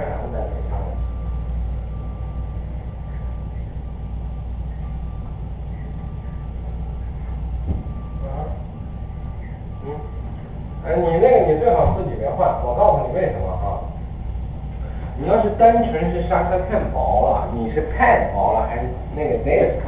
啊，哎，你那个你最好自己别换，我告诉你为什么啊？你要是单纯是刹车片薄了，你是太薄了还是那个咱也是。